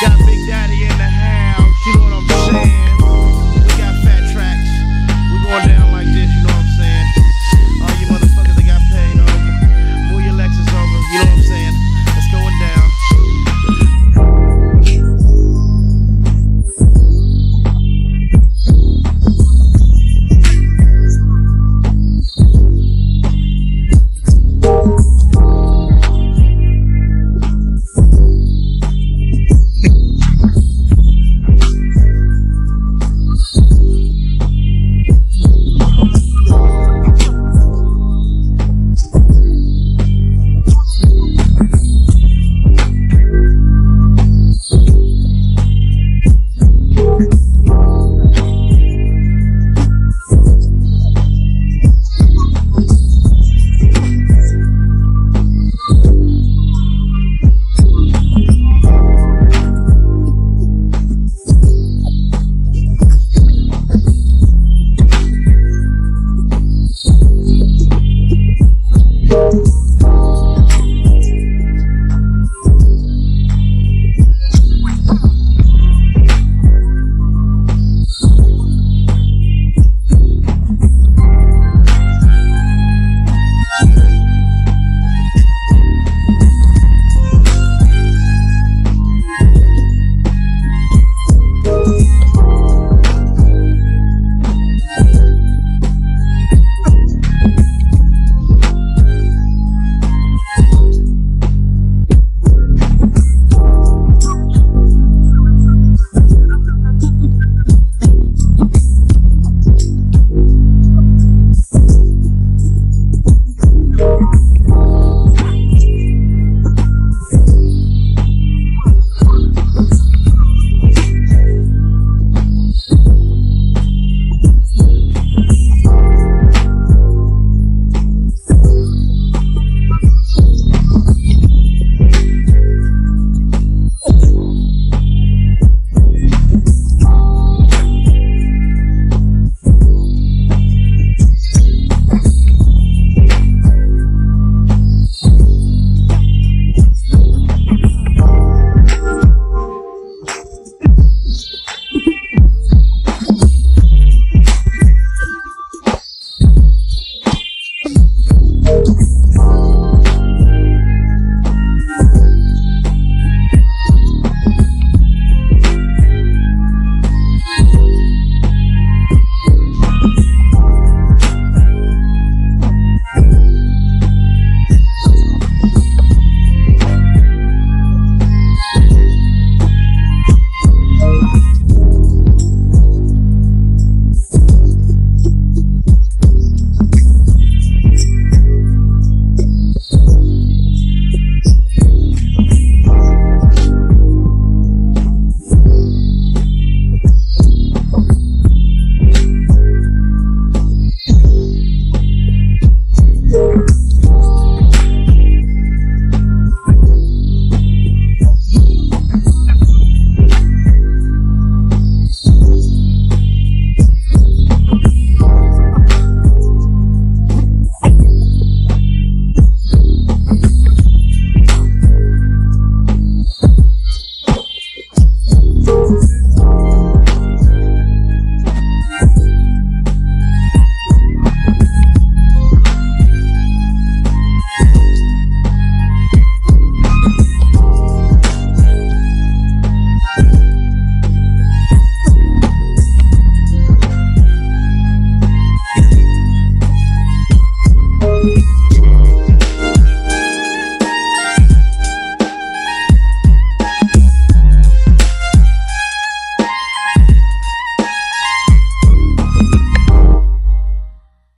Got big